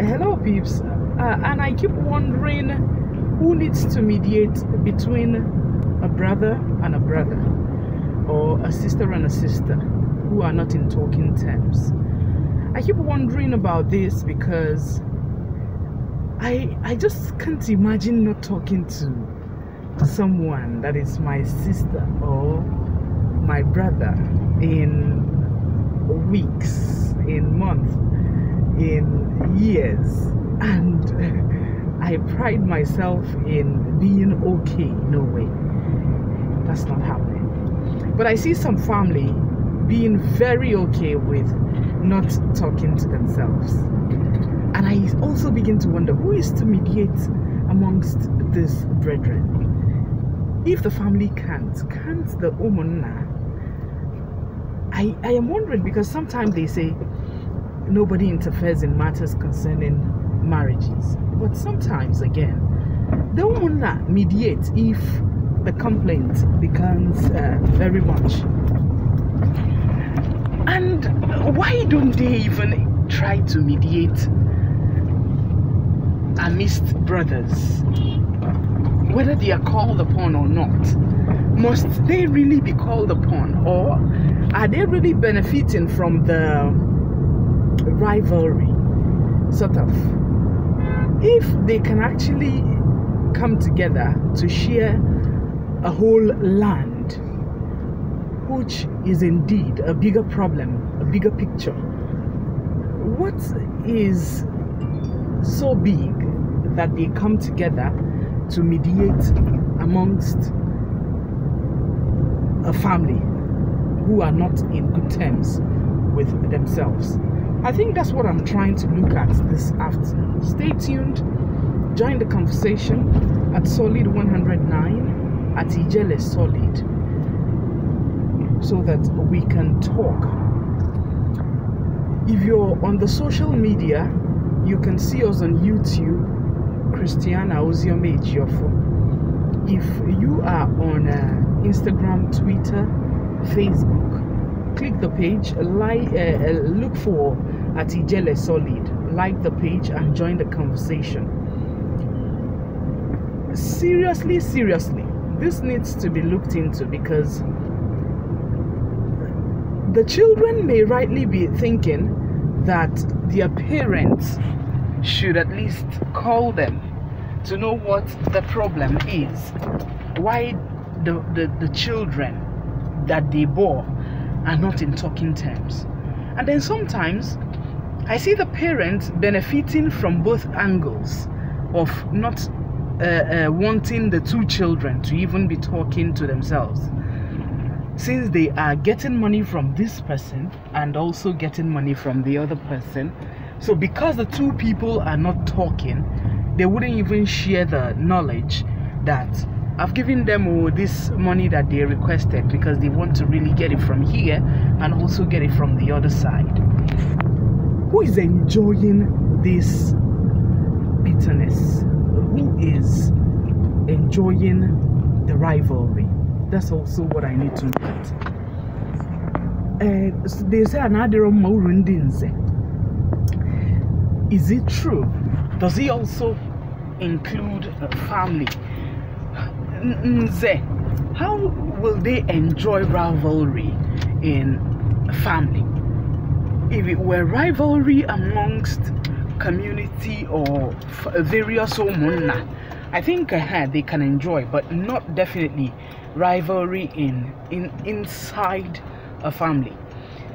Hello, peeps. Uh, and I keep wondering who needs to mediate between a brother and a brother, or a sister and a sister who are not in talking terms. I keep wondering about this because I I just can't imagine not talking to someone that is my sister or my brother in weeks, in months, in years. And I pride myself in being okay. No way. That's not happening. But I see some family being very okay with not talking to themselves. And I also begin to wonder who is to mediate amongst these brethren? If the family can't, can't the umuna? I, I am wondering because sometimes they say nobody interferes in matters concerning marriages. But sometimes, again, the umuna mediate if the complaint becomes uh, very much. And why don't they even try to mediate amidst brothers? Whether they are called upon or not, must they really be called upon, or are they really benefiting from the rivalry? Sort of. If they can actually come together to share a whole land, which is indeed a bigger problem, a bigger picture, what is so big that they come together to mediate amongst a family who are not in good terms with themselves. I think that's what I'm trying to look at this afternoon. Stay tuned, join the conversation at Solid 109 at Ijele Solid so that we can talk. If you're on the social media, you can see us on YouTube Christiana Ozioma. If you are on uh, Instagram, Twitter, Facebook, click the page, like, uh, uh, look for Atijele Solid, like the page, and join the conversation. Seriously, seriously, this needs to be looked into because the children may rightly be thinking that their parents should at least call them to know what the problem is. Why the, the, the children that they bore are not in talking terms. And then sometimes I see the parents benefiting from both angles of not uh, uh, wanting the two children to even be talking to themselves. Since they are getting money from this person and also getting money from the other person, so because the two people are not talking, they wouldn't even share the knowledge that I've given them all this money that they requested because they want to really get it from here and also get it from the other side. Who is enjoying this bitterness? Who is enjoying the rivalry? That's also what I need to look at. Uh, they say another is it true? Does he also include family? Nze, how will they enjoy rivalry in a family? If it were rivalry amongst community or various omuna, I think uh, they can enjoy, but not definitely rivalry in, in inside a family.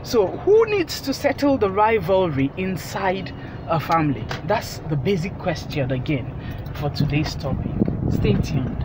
So, who needs to settle the rivalry inside a family? That's the basic question again for today's topic. Stay tuned.